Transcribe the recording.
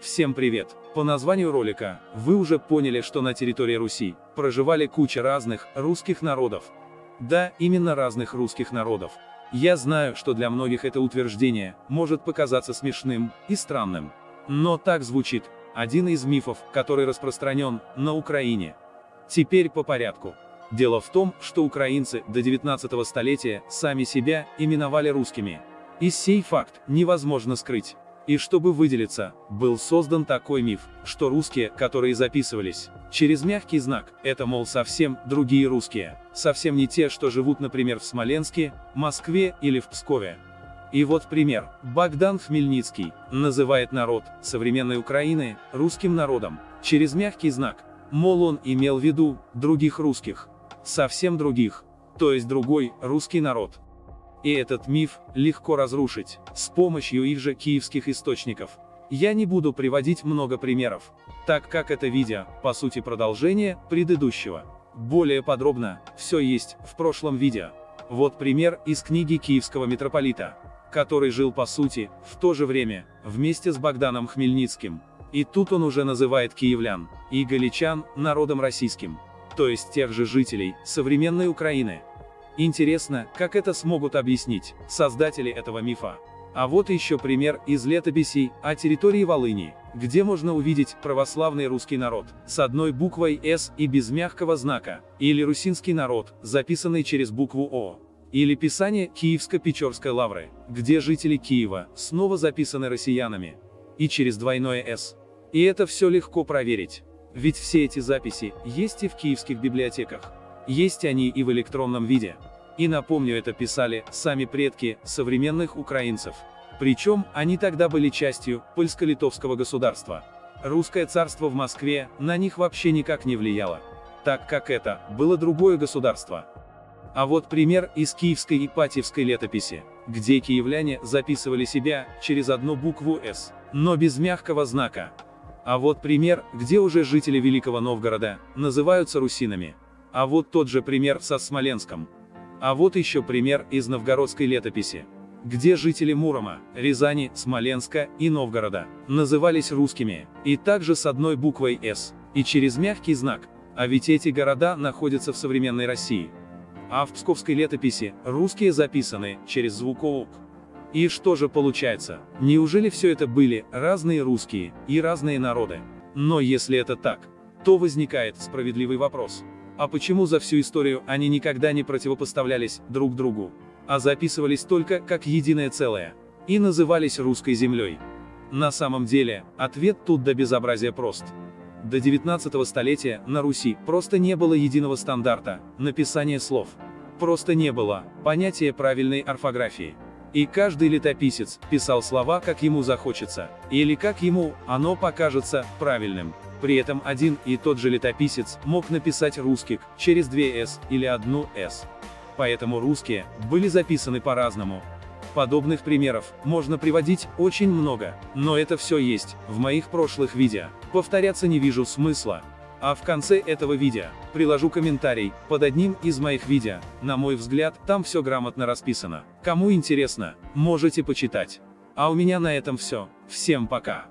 Всем привет! По названию ролика, вы уже поняли, что на территории Руси проживали куча разных русских народов. Да, именно разных русских народов. Я знаю, что для многих это утверждение может показаться смешным и странным. Но так звучит один из мифов, который распространен на Украине. Теперь по порядку. Дело в том, что украинцы до 19 столетия сами себя именовали русскими. И сей факт невозможно скрыть. И чтобы выделиться, был создан такой миф, что русские, которые записывались через мягкий знак, это мол совсем другие русские, совсем не те, что живут, например, в Смоленске, Москве или в Пскове. И вот пример. Богдан Хмельницкий называет народ современной Украины русским народом через мягкий знак, мол он имел в виду других русских, совсем других, то есть другой русский народ. И этот миф легко разрушить, с помощью их же киевских источников. Я не буду приводить много примеров, так как это видео, по сути продолжение, предыдущего. Более подробно, все есть, в прошлом видео. Вот пример из книги киевского митрополита, который жил по сути, в то же время, вместе с Богданом Хмельницким. И тут он уже называет киевлян и галичан народом российским, то есть тех же жителей современной Украины. Интересно, как это смогут объяснить создатели этого мифа. А вот еще пример из летописей о территории Волыни, где можно увидеть православный русский народ с одной буквой «С» и без мягкого знака, или русинский народ, записанный через букву «О». Или писание Киевско-Печорской лавры, где жители Киева снова записаны россиянами, и через двойное «С». И это все легко проверить. Ведь все эти записи есть и в киевских библиотеках. Есть они и в электронном виде. И напомню, это писали сами предки современных украинцев. Причем, они тогда были частью польско-литовского государства. Русское царство в Москве на них вообще никак не влияло, так как это было другое государство. А вот пример из киевской Ипатьевской летописи, где киевляне записывали себя через одну букву «С», но без мягкого знака. А вот пример, где уже жители Великого Новгорода называются русинами. А вот тот же пример со Смоленском. А вот еще пример из новгородской летописи, где жители Мурома, Рязани, Смоленска и Новгорода назывались русскими, и также с одной буквой «С», и через мягкий знак, а ведь эти города находятся в современной России. А в псковской летописи русские записаны через звук ОУК. И что же получается? Неужели все это были разные русские и разные народы? Но если это так, то возникает справедливый вопрос. А почему за всю историю они никогда не противопоставлялись друг другу, а записывались только как единое целое, и назывались русской землей? На самом деле, ответ тут до безобразия прост. До 19 столетия на Руси просто не было единого стандарта написания слов. Просто не было понятия правильной орфографии. И каждый летописец писал слова, как ему захочется, или как ему оно покажется правильным. При этом один и тот же летописец мог написать русских через две «с» или одну «с». Поэтому русские были записаны по-разному. Подобных примеров можно приводить очень много, но это все есть в моих прошлых видео. Повторяться не вижу смысла. А в конце этого видео приложу комментарий под одним из моих видео. На мой взгляд, там все грамотно расписано. Кому интересно, можете почитать. А у меня на этом все. Всем пока.